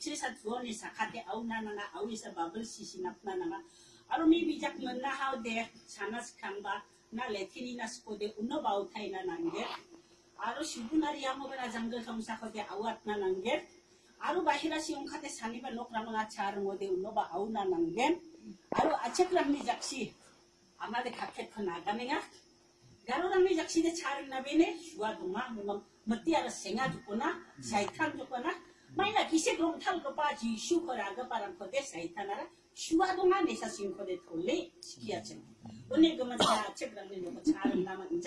sa tuon sa kate au na na au isa bubble sisinap na na aro mi bijak menna how de sanas kamba na letini na skode unno bau thai na nange. Aro shibunari yamo bana jungle kamsa kote awat na nange. Aro bahira siung kate saniba nok ramanga char ngode unno ba au na nange. Aro achek ramni jaksi amade kakhet khana gaminga garoramni jaksi de char na bene shua duma mumam mati ara senga jukona saitan jukona maina kise dong thal ko pa ji shu ko ra ga parang ko de saitan ara shua donga nesa माइना किसेक रोङथाल गपा जिसु खरा गपारम खोदे सैथाना नेसा सिङ खोदे थोले सिकिया छ उने गमचा आछ ग्रन्ने नो छार नामा हुन्छ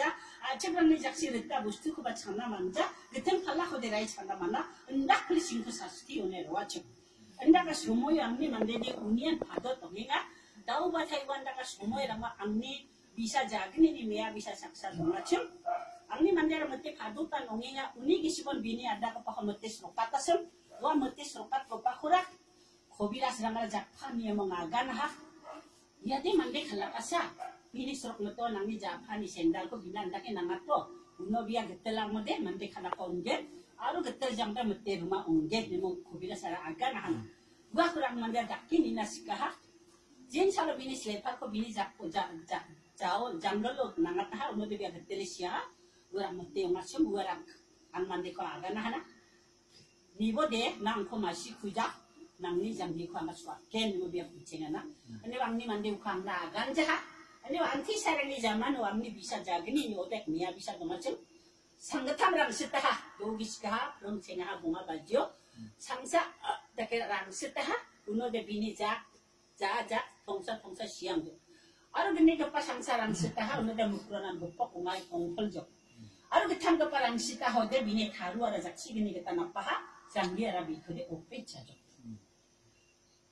आछ ग्रन्ने रत्ता बुस्तु खबा छन्ना मान्छ गतेन फल्ला खोदे राई छन्ना मान्ना अन्डा खले सिङ खो सास्ति उने रवा छ अन्डा का सुमोय अन्ने मन्दे दे उनियन फाद तमेगा बिसा जाग्ने नि मेया बिसा सक्सा दोङा छ अन्ने मते फादो ता नोङेगा उनी किसिबन अड्डा का पख मते सोपा wa mete srokat ko pa khura khobira srangala jakpa ni mangagan ha? Ya de mande khala asa bini srok noto nami jakpa ni sendal ko bina ndake nangato uno biya getelang mode mande khala ko unge aru getel jamda mete rumah unge ni mo khobira sara agan ha? Wa kurang mande dakini nasikaha jen salo bini slepa ko bini jakpo jak jak jauh janggalo nangat ha? Uno de biya sia ura mate nga sem ura an mande ko aga na hana ibu de nang koma masi kuja nang ni jam di ma swa ken mo biya kuchenga na. Ani wang ni mande ukam na ganja. Ha ani wang ti sara ni jam wang ni bisa jagni ni otek miya bisa do sangga tam rang sita ha yogi shika ha rom chenga ha bunga baju, sangsa uh, dake rang sita ha uno de bini ja ja ja tongsa tongsa siang do aro gini kepa sangsa rang sita ha uno de mukronan bopok ungai kongkol jo aro getam kepa rang sita ho de bini taru ara bini kita geta napaha ara biko de ope chajo.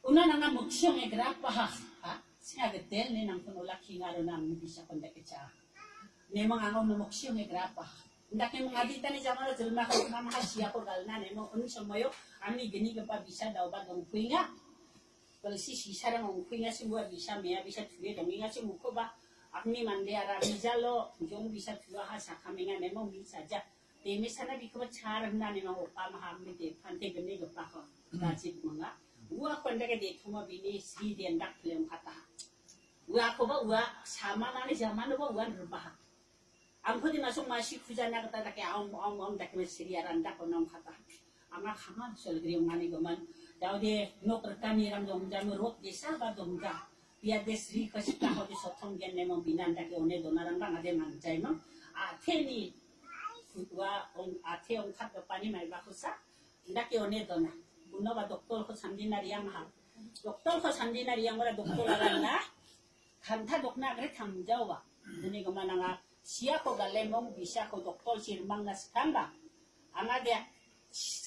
Una nanga muksyong e grapa ha, siya getel ni nang kuno laki ngaro nang bisa konda kecha. Memang angaw na muksyong e grapa. Ndaki mga dita ni jamara jelma siya ko galna nemo unu samoyo ami gini ka pa bisa daw ba gong kuinga. balsi sisarang ongkuinga si buat bisa mea bisa tuwe donginga si muko ba akni mande ara bisa lo jong bisa tuwa ha sakamenga nemo mi saja teme sana biko char na nemo opa mahamni de pante gene go pa ko rajit manga ua konda ke de thuma bini sri den dak lem kata. Ua ko ba ua sama na ni zaman ba ua rubah angko di masuk masih kujana kata dak ya om om om dak me sri aranda ko nom kata. Ama khaman sol gri ngani goman. Daude no pertani ram dongja no rot desa ba dongja. Pia desri kasita ho de sotong gen nemo binanda ke one donaran bang ade manjai mam. A teni wa on a te on kat ga pani mai ba kusa. Ndake one dona. Uno ba doktor ko samdina riang ha. Doktor ko samdina riang ora doktor aran na. Kanta dokna gre tamjau ba. Dene ko mananga siya ko galemong bisa ko doktor sirmang na skamba. Anga dia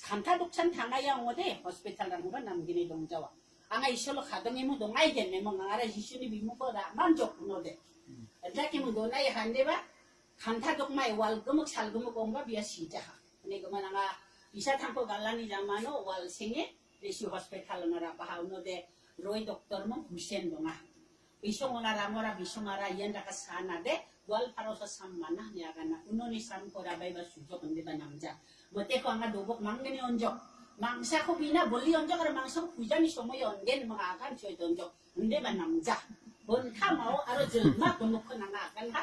감타 독찬 당아야 오데 호스피탈 라고가 남기네 동자와 anga isolo khadonge mo dongai genne mo ngara jisuni bimu ko da manjok no de jaki mo donai hande ba khanta dok mai wal gumuk sal gumuk omba biya sita ha ne bisa thampo galani jamano wal singe resi hospital ngara pa no de roi doktor mo husen donga bisong ngara mora bisong ngara yenda ka sana de wal parosa sammana nyagana unoni sam ko rabai ba sujok nde ba namja Bote ko nga dubok manggani onjok. Mangsa ko bina boli onjok ara mangsa ko pujani somo yongen mga akan choy onjok. Hindi man namja. Bon ka mau aro jelma sa bisa bisa kaya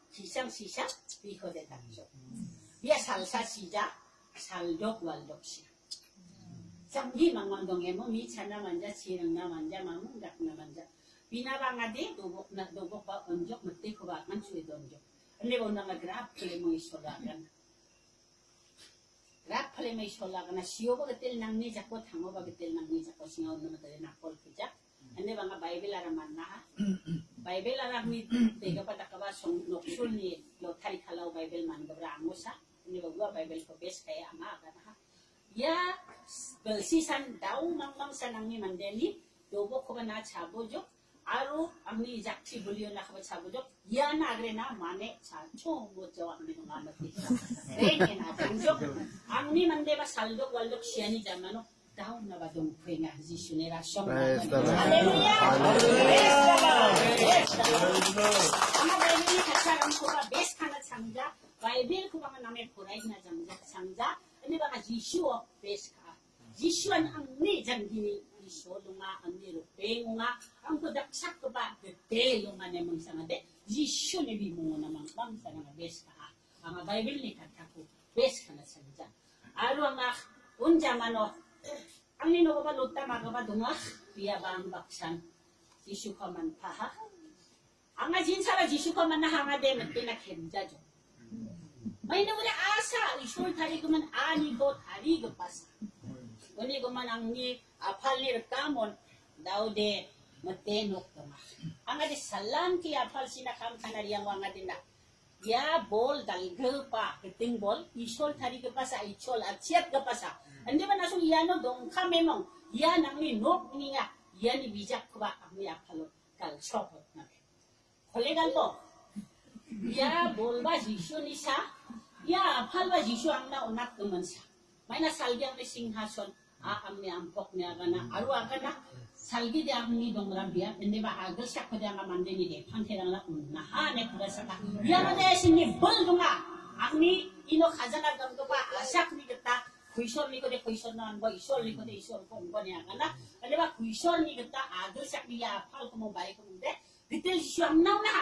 san dau mang mang sanang ni mandeni dobo ko ba na chabojo aro amni jakti bulio na ko chabojo ya na agre na mane cha cho mo jo amni no mama ti re na janjo amni mande ba saldo waldo siani jamano daun na ba dong kwenga jisune ra shong Praise the Lord. Hallelujah. Praise the Lord. Praise the Lord. 아마 바이블이 가차람 코가 베스 하나 창자 바이블 코가 남의 보라이나 장자 창자 근데 바가 지슈어 베스카 지슈한 angni janggini iso lunga angni ro ane banga bible ara manna ha bible ara mi tega pada kaba song nokshul ni lo thari khalau bible man gabra angosa ane bagua bible ko bes kaya ama aga ha? Ya belsi san dau mang mang sanang mandeni dobo ko na chabo jo aro amni jakti bolio na khaba chabo jo ya nagre na mane cha cho mo jo amni no mane. Re na mande ba saldo waldo kshiani jamano Tauna wadomkwenga alu ama unja mano ang nino ka balod ta maga ba dunga biya bang baksan? Jisu ka man paha. Ang ajin sara jisu ka man nahanga de met pinak hebda jo may asa Isol tari ko man ani go tari go pas wali ko man ang ni apal ni rekamon daw de matenok tama ang adi salam ki apal sinakam kanariang wang adinda Ya bol dalgel pa keting bol isol tari ke pasa isol aciat ke pasa ah andi nasung sung ya dong kame mong. Yanang ni nok ni ya. ya nga bijak kuba ang ya kalau kal choko na kole gal to ya bolba jishu ni sa. Ya phalba jishu ang na onak kuman sa. Maina salgi ang singhason. A amni ampok ni agana aru agana salgi de amni dongra biya ende ba agal sakko de anga mande ni de. Phante dang la unna ha ne kuda sa ya ne sin ni bol dunga ino khazana gam to ba. Asak 구이솔 니거데 구이솔 나온 거 이솔 니거데 이솔 공거네 아가나. 근데 바 구이솔 니겠다. 아글 샤크야 팔고 뭐 바이 그런데 Betul siyam na na.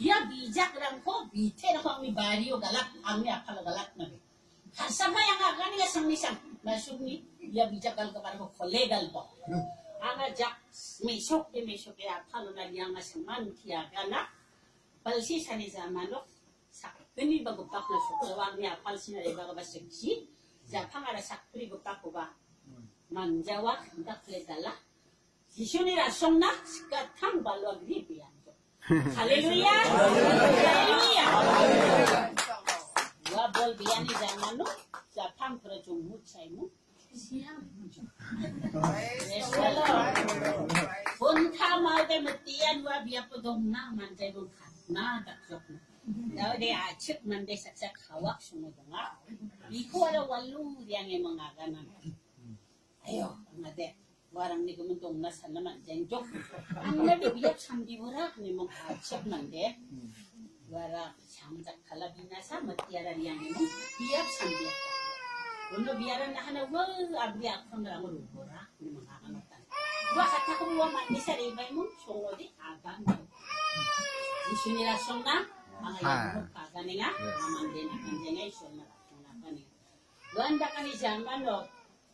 Ya bijak lang ko, bite na ko ang ibariyo galak, ang niya pala galak na. Kasama yang akan niya sang nisang, nasub ni, ya bijak gal ka parang ko legal po. Ang jak, mesok, di mesok, ya palo na niya nga sang man, kaya gana, palsi sa ni zamano, sa kini bago pa ko sa kawang niya, palsi na iba ka ba seksi, sa pangara sa kri ko pa ko ba, manjawa, dakle dala, 지순이라 속나 스카탕 발로 리비야 할렐루야 할렐루야 와 볼 비야니 장만노 자팡 프로 좀 무차이무 시야 무죠 본타 마을에 못디안 와 비아포 동나 만제고 나 daksok na de achik mande saksak hawak sumudunga iko ala walu yang emang aganan ayo ngade warang ni kumun tong na sana man jengjok ang nabi biyak samdi wara ni mong achak mande wara samjak kala binasa matiara yang emang biyak samdi Uno biaran na hana wa abdi akon na mo rubora ni mga kanatan. Wa kata ko wa man ni sari bay mo songo di abang. Isu ni rasong na mga yung kagani kani ganda kani lo. mando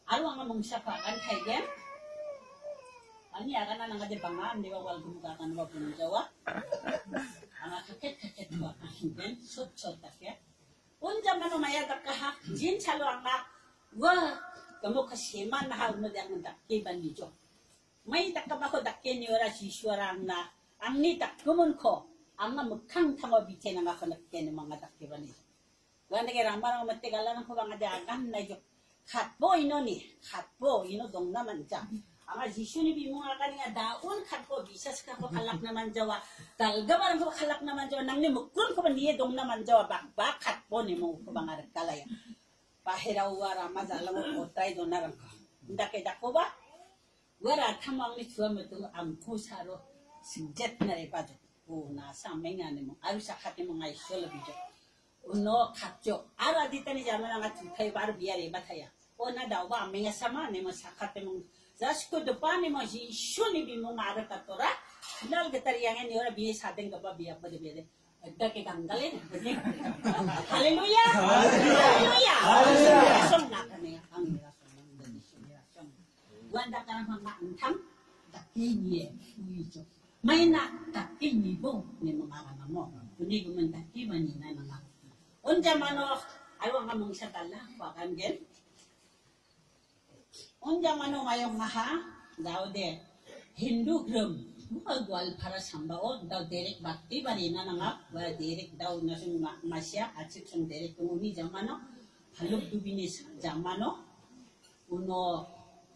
aruang mong siapa kan kay gen ani akan anang kade bangan di bawal gumukakan wa pun jawa. Ana kaket kaket wa gen sot sot tak ya. Unja mano maya ka ha jin chalo anga wa kamu man na hawno di ang ban ni jo may takabako dakke ni ora si suara na ang ni takkumun ko. Ang mga mukhang tama bitin ang ako nakikin ng mga takiban ni 아 봐고 닦게 니어라 지슈어라 안나 안니 닦으면 코 안나 뭐캉 타고 밑에 나가 그 닦게는 mga 닦게 반이 wanage rambarang mate galan ko banga de agan na jo khatbo inoni khatbo ino dongna manja ama jisuni bi mo akan nga daun khatbo bisas ka ko kalak naman jawa talga barang ko kalak naman jawa nang ni mukun ko niye dong naman jawa bak bak khatbo ni mo ko banga kalaya bahira wara mazala mo otay do naran ko ndake dako ba wara tamang ni tuwa mo to am ko saro sinjet na re pajo o na sa menga ni mo aru sakati mo ngai solo bijo uno kapjo ara ditani jamana nga tutai bar biare bataya ona daw ba menga sama ne mo sakate mo. Zasko do pa ne mo ji shuni bi mo ngara katora. Nal getar yang ni ora bi saden ka ba biya pa de bede agda ke gangale haleluya haleluya haleluya som na kane ang mira som nang dani mira som wanda kana mga antang dakiye uijo may na dakiye bo ni mga kana mo. Kuni gumen dakiye ni na mga Unja mano ayo nga mong sa tala wakan gen. Unja mano ngayong maha daw de Hindu grum magwal para sambao daw derek bakti bari na nga wa derek daw na sung ma- masya at sung derek kung uni jamano halog dubini sa jamano uno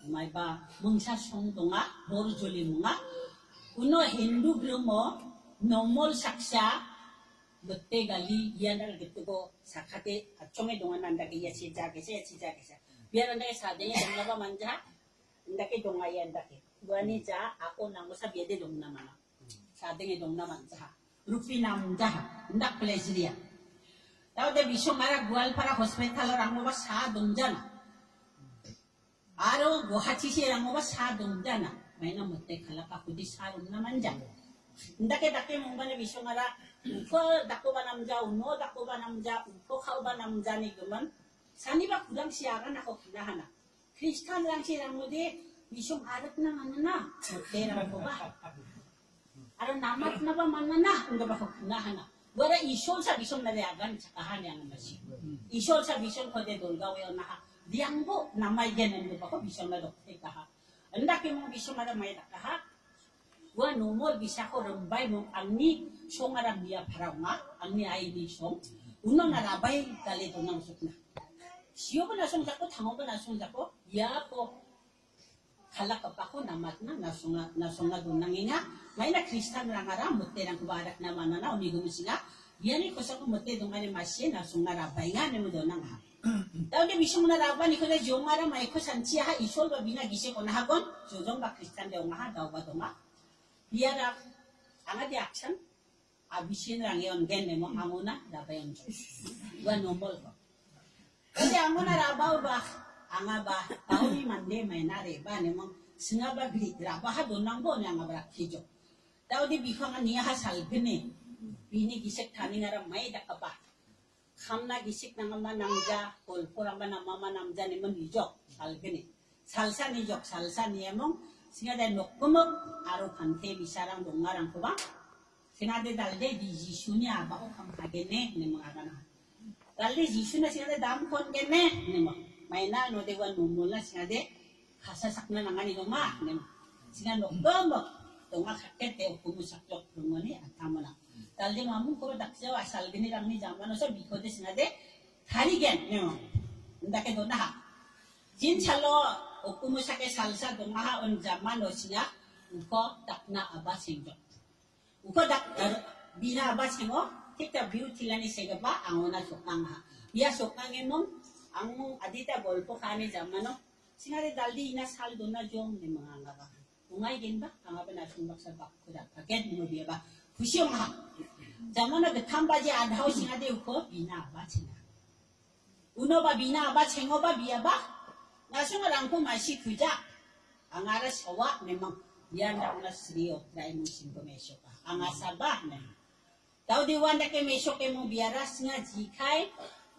may ba mungsa song donga bor joli munga uno hindu grumo nomol saksa lotte gali yanal gitu sakate achome donga nanda ke ya sija ke se sija ke se biar anda sade ya donga ba manja ndake donga ya ndake. Buani ja ako nango sa biade dong namana sade nge dong namanja rupi namja ndak pleasure tahu deh bisa marah gual para hospital orang mau sa dongjana aro guhachi orang mau sa dongjana mainan mete kalaka kudi sarum namanja ndake dake mongbane bisa marah uko dako ba namja uno dako ba namja uko kau ba namja ni geman sani ba kudang siaran ako kinahana Kristan lang sirang mo di bisong arat na ano na mete na ko ba aro namat na ba man na kung ba ko kinahana wala isol sa bisong naliagan sa kahan yang nasi isol sa bisong ko de dolga wayo na diangbo namay gen ano ba ko bisong na dokte kaha. Andake mo bisong na may kaha wa nomol bisa ko rembay mo angni song arang dia paranga angni ai ni song. Uno na rabay kali to nang sukna siyo ba nasong jako tango ba nasong jako ya ko kalak pa ko namat na na nasong na may na kristan lang ara mutte nang kubarak na manana uni gumisinga yani ko sa ko mutte ni masye na rabay nga ni mo dunang ha Daw di misong na rabay ni ko na jong ara may ko sanchi ha isol ba bina gise ko na hagon jojong ba kristan daw nga ha daw ba biara angadi action. Abisin rangi on genne mo amuna dabayon wa nomol ko. Kasi amuna rabaw ba anga ba tawi mande may nare ba ne mo singa ba gri raba ha donang bo nga ba kijo. Di bifang niya ha salgene bini gisek tani ngara may dakaba kamna gisik na ngama namja kol kurang ba na mama namja ni mon hijok salgene salsa ni jok salsa ni emong singa da nokkumok aro kante bisarang dongarang ko ba sinade dalde di jisuni aba ko kam kagene ne mga kana dalde jisu na sinade dam kon gene ne mo may na no de wan mumula sinade kasasak na nangani ma ne mo singa no domo to nga kakete o kumusak yok rumoni atama na dalde mamu ko dakja asal gene rangni jamano sa bikode sinade tharigen ne mo ndake do na ha jin chalo o kumusake salsa do nga on jamano singa uko takna aba singjo uko dak bina ba singo kita beauty lani sega ba ang una sokang ha. Ya sokang emom ang adita bolpo kani zamano singare daldi ina sal dona jong ni mga nga ba ungay din ba ang ba na sumbak sa bak kuda kaget mo dia ba. Kusyong ha. Zamano de kambaji adhaw singade uko bina ba singa uno ba bina ba chengo ba biya ba nasunga lang ko masi kuja ang aras hawa memang yan ang nasriyo dahil mo singkomesyo ka ang asaba na. Daw di wanda ke meso ke biaras nga jikay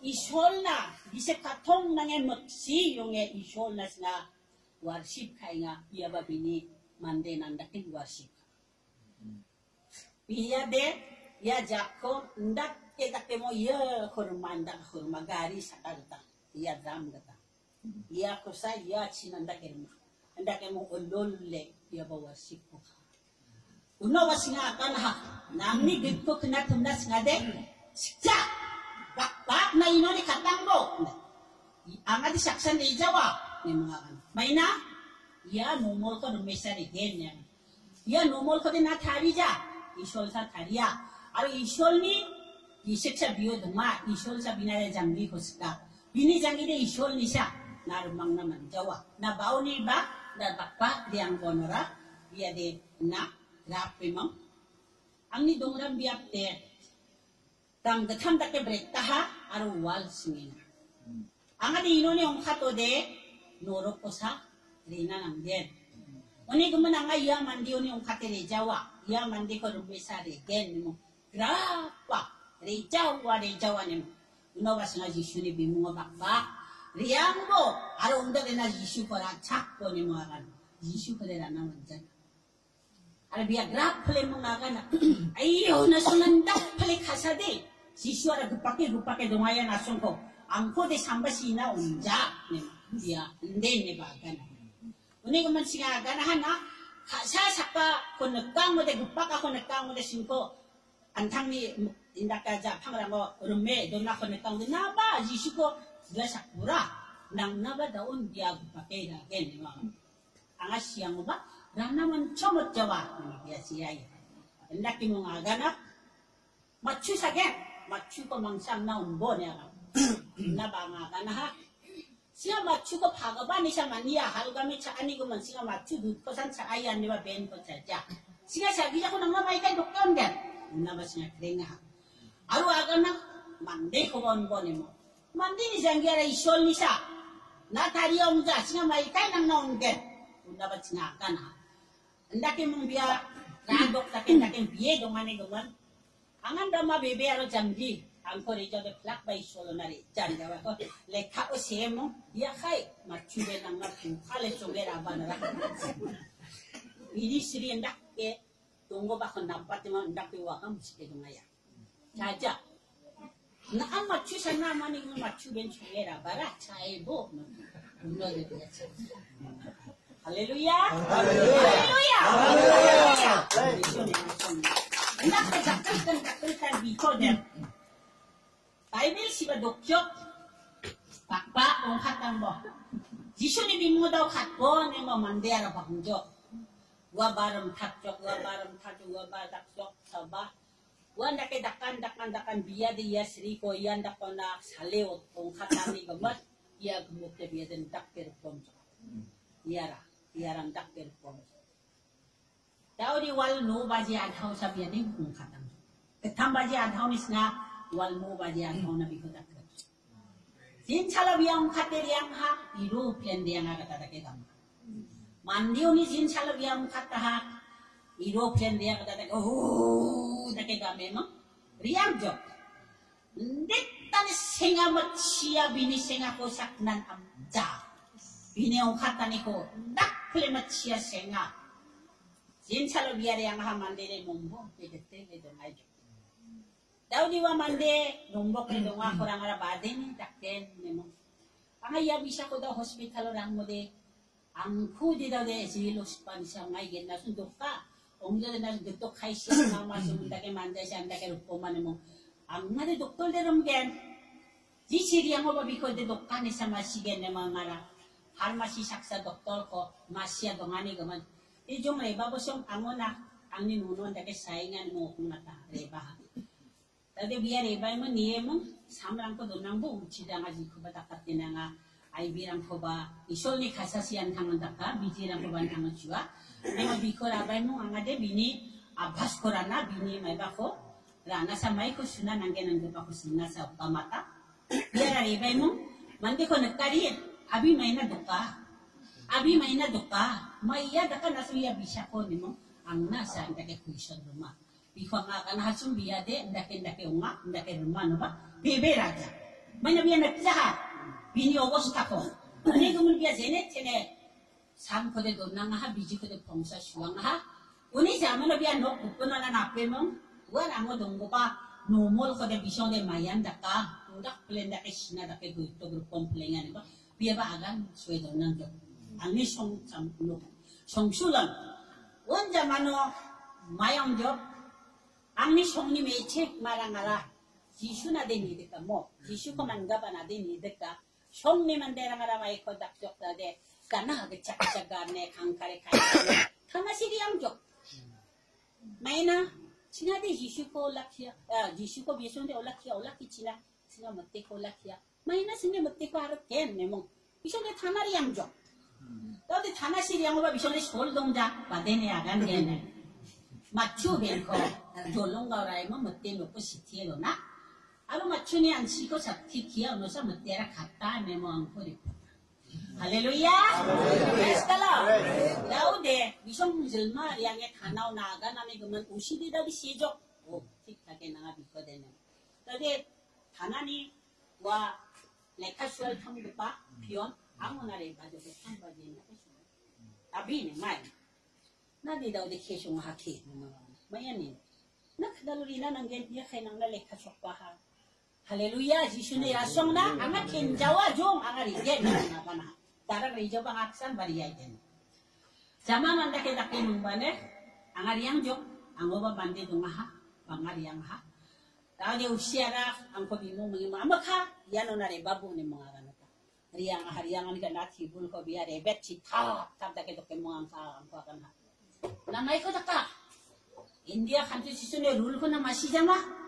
isol na bisa katong nang maksi yung e isol na nga worship kay nga iya ba bini mande nanda ke worship. Iya de ya jako ndak ke tak mo iya kurmanda kurmagari sa kalta iya dam gata. Iya ko sa iya chinanda ke mo. Ndak ke mo ololle iya ba worship ko ka. uno wa singa kan ha namni git ko kna tumna singa de sikja bak bak na ino ni katang bo anga di saksan di jawa ni mga kan maina ya nomol ko no mesa ri gen ya. Ya nomol ko de na thari ja isol sa thariya ni iseksa biyo duma isol sa binaya jambi ko sika. Bini jangi de isol ni sa narumang naman. Jawa. Na bawo ni ba? Na bakpa di ang bonora dia de na. Rapi mang ang ni dongram biap te tam da tham da ke brek ta ha? Aru wal singin. Ang adi ino ni ong khato de noro ko sa rina nang den oni guman ang iya mandi oni ong khate re jawa. Iya mandi ko rumbe sa re gen mo. Grapa re jawa re jawa ni uno ba singa jisu ni bimu nga bakba riangbo aru unda de na jisu ko ra chak ko ni mo akan jisu ko de ra na manjan Ara biya grab pale mga kana. Ayo na sunanda pale kasade. Siswara gupake gupake dumaya na sungko. Angko de sambasi na unja. Dia hindi ni ba kana. Uni ko man siya kana hana. Sa saka ko nagkang mo de gupaka ko nagkang mo de singko. Antang ni indaka ja pangrang ko rumme do na ko nagkang na ba jisu ko sila sakura. nang naba daun dia pakai nih mama. Angas siang ba, rana man comot jawa dia siya. Hendak mo nga ganap, machu sage, machu ko mangsam na umbo niya ka. Naba nga gana ha. Siya machu ko pagaba ni siya maniya, halgami cha ani ko man siya machu dut ko san sa ayan ni ba ben ko cha cha. Siya siya gija ko nang namay kay doktor din. Naba siya krenga ha. Aru aga na, mande ko bon bon mo. Mande ni jangyara isol ni siya. Na tari om ja, siya may kay nang naon din. Unda ba siya ka na. Andake mong biya, radok takin takin biye dongan ni dongan. Angan dama bebe aro. Angko ri jode plak ba isolo nari. Janda ba ko. Lekha o semo, biya kay. Machube nang machu. Kale choge raban ra. Ini siri ndak ke. Tunggu ba ko nampat ma ke wa kam sike dongaya na amachu sana mani amachu benchu era bara chae bo uno de dios haleluya haleluya haleluya nak zakatan zakatan bikoden bible siba dokyok pakpa ong khatang bo jisu ni bimu daw khatbo ni mo mandera bakungjo wa baram thakjok wa baram thakjok wa ba dakjok sabah Wa ndake dakan dakan dakan biya di ya sri ko yan dako na saleo ong hatang ni gamat. Iya gemuk te biya den dak per pomjok. Iyara, iyarang dak per pomjok. Daw di wal no baji adhaw sabi ani kung katang. Ketam baji adhaw ni sna wal no baji adhaw na biko dak. Jin chala biyang kate riyang ha iru pian riyang ha kata take kam. Mandiw ni jin chala biyang kata ha European dia that oh that ka mema react jo netan singa macia bini singa ko saknan amda bini ang kata ni ko nakle macia singa. Jin salo yang ha mandere mumbo pedete pedon ajo daw mande numbok ni kurang ara baden dakten memo pangaya bisa ko hospital orang mode, ang kudi daw de silos pan siya 된 네모 앙아야 비샤코다 호스피탈로 랑모데 앙쿠디다데 지일로 스파니 상마이 겐나 순독가 옹저데 나 그또 카이시 나마시 문다게 만데시 안다게 루포마네 뭐 앙나데 독돌데름 겐 지시리 양호바 비코데 독가네 사마시겠네 망아라 harmasi saksa doktor ko masya dongani gaman Ijong reba ko siyang amo na ang ninunon dake saingan mo kung nata reba. Tadi biya reba mo niye mo samlang ko doon bo uchida nga jiko ba dapat din nga ba isol ni kasasiyan tangan daka bijirang ko ba tangan siya. Nema biko rabay mo ang ade bini abas ko rana bini may ba ko rana sa may ko suna nangge nangge ba ko suna sa utamata. Biya reba mo mandi ko nagkari abi duka. Abi may na duka. Maya da ka nasuya bisya ko ni mo. Ang nasa ang dake kuisyon rumah. Bihwa nga ka na hasum biya de, ndake ndake unga, ndake rumah no ba? Bebe raja. Manya biya Bini ogos tako. Ani kumul biya zene tene. Sam ko de donna nga ha, biji ko de pongsa shuwa nga ha. Uni zaman na biya nok kupo na na nape mo. Wala mo donggo pa. Nomol ko de bisyon de mayan daka. Undak plen dake sina dake gusto grupong plengan ba? Biya ba agan swedon nang jok. Ani song sampulo. Song sulam. Wanja mano mayang job. Ani song ni meche marangala. Jisu na din idika mo. Jisu ko 형님은 대랑하라 마이코 닥족다데 까나하게 착착가네 강가래 가이네 타나시리양 족. 마이나 지나데 지슈코 올라키야. 아 지슈코 비손데 올라키야 올라키 지나. 지나 못데코 올라키야. 마이나 신데 못데코 하르텐 네모 비손데 타나리양 족. 너데 타나시리양 바 비손데 솔동자 바데네 아간데네. 맞추 벨코. 졸롱가라이마 못데 놓고 그 시티에로나? अब मच्छू ने अंशी को शक्ति किया अनुसार तेरा खत्ता है मैं अंकुर 할렐루야! 에스칼라! 나오데 미션 질마 양에 가나오 나가 나면 그러면 오시디다리 시죠. 오, 티타게 나가 비거되네. 그게 가나니 와 레카슈얼 탐구바 비온 아무나래 가지고 탐바지 있는 아비네 마이. 나디다 어디 계속 하키. 뭐야니? 나 그다로리나 난게 니가 해낭나 레카슈바 하. Haleluya, Jisu ni rasong na, ang kinjawa jong ang arigen na pa na. Darang rijo pang aksan bariyay din. Sama man dake dake bane, ang ariyang jok, ang oba bandi dung ha, ang ariyang ha. Tao di usiya na, ang kobi mo mga mga amak ha, yan o na rin babu ni mga ganata. Riyang hariyangan ka na tibul ko biya rebet si tap tap da kedo kemo ang ka ang ka kan. Namay ko taka. India constitution rule ko na masijama.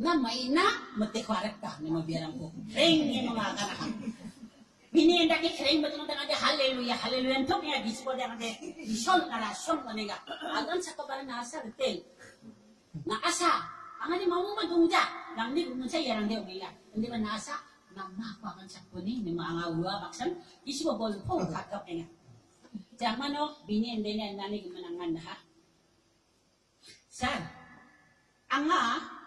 Na may na mate kwarak ka ni mabiyarang ko. Reng ni mga kana. Bini enda ke kering betul tengah dia haleluya haleluya. Entok ya yang ada di sol kara sol menega agan sakabar na asa betul na asa angani mau madungja nang ni gumun saya yang dia bilang ndi man asa nang ma ko agan sakuni ni ma anga uwa baksan. Isi ko bol po kakap enga jamano bini enda ni nani gumanangan ha. San anga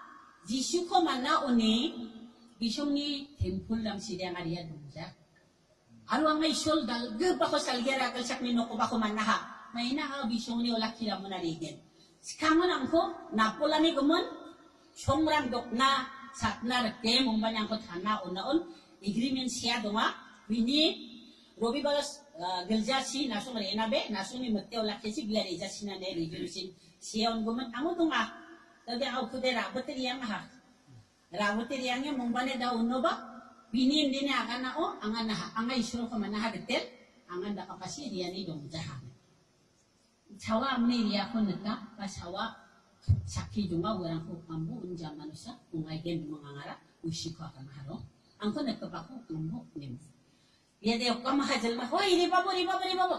jisu ko mana uni bisongi tempul lam sidang aria dungja Aru ang may sol dal gub ako salgera kal sak nino ko bako manaha. May na ha bisong ni ola kila mo na rigin. Sikamon ang ko napola ni gumon somrang dok na satna rete mong banyang ko thana onaon agreement siya donga wini robi balas gelja si nasong rena be nasong ni mete ola kesi biar eja sina ne resolution siya on gumon amo donga bateri yang ha ra bateri yang mong bane da uno ba binin din akan na o ang ana ang ay suro ko manaha betel ang anda kapasi dia ni dong jahan cawa amni dia ko naka pa cawa sakhi dunga orang ko kambu unja manusia ungai gen mangangara usi ko akan haro ang ko naka pa ko kambu nim dia dia ko mahajal ma hoy ri babo ri babo ri babo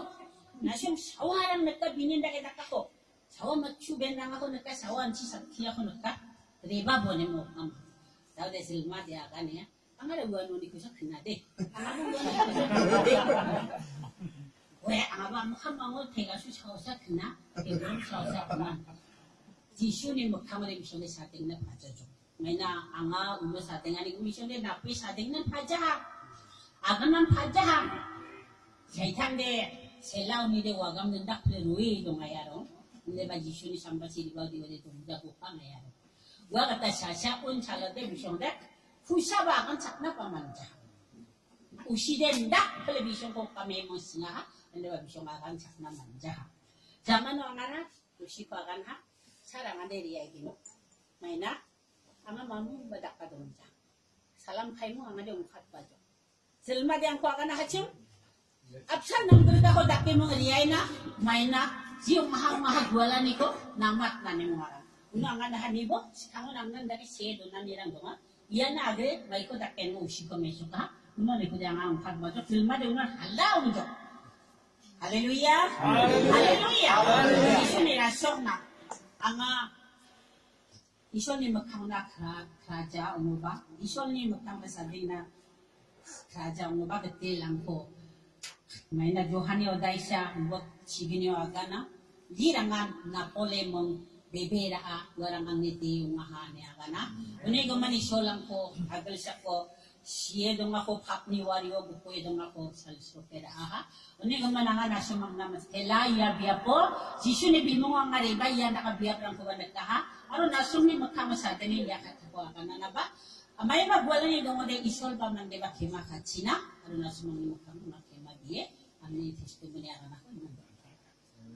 nasyong sawaran naka binin da kita ko sawa machu ben nang ako naka sawan si sakhi ako naka ri babo ni mo am daw de silma dia kan ya ada gua nuni kusa kena deh. Ada gua nuni kusa kena deh. Weh, ang apa muka mango tega su chausa kena, tega su chausa kena. Jisu ni muka mare misyone sateng na paja jo. Ngaina anga ulo sateng ani misyone napi sateng na paja. Agan nan paja. Jaitan de selau ni de wagam de dak de rui dong ayaro. Nde ba jisu ni samba siri ba di wade dong jago pang ayaro. Gua kata sasa un chalade misyone Fusabakan sakna pamanja. Usidendak televisi ko kami mo singa hindi ba bisyo makan sakna manja. Zaman no ngana usi pagan ha sarangan dari ya gino. Maina ama mamu badak ka donja. Salam kai mo anga de umkhat ba jo. Selma de ang ko kana hachim. Apsan nang gulda ko dakke mo riyay na maina jiyo mahal mahal gwala niko namat na ni mo nga. Una nga na hanibo, sikango nang nan dari sedo na nirang donga. Iyan na agre, may ko taken mo usi ko meso ka. Una ni ko diyan ang pag mo to, filma de una halaw mo Haleluya! Haleluya! Iso ni rasok na. Ang iso ni magkang na kraja mo ba? Iso ni magkang masabi na kraja mo ba? Gatil lang ko. May na Johani o huwag sigin yung aga na. Rangan na pole mong bebera a warang ang niti yung mahani aga na. Unay ko man lang ko, agal ko, siya dong ako pap ni wario bukoy dong ako sa pera aha. Unay ko man nga nasa namas. Elaya biya po, sisu ni bimo nga nga riba, yan nakabiyak lang ko ba nagkaha. Aro nasong ni magkamasada ni yakat ko na na ba? Amay magwala ni dong de isol pa man de ba kima katsina. Aro nasong ni magkamasada ni testimony aga na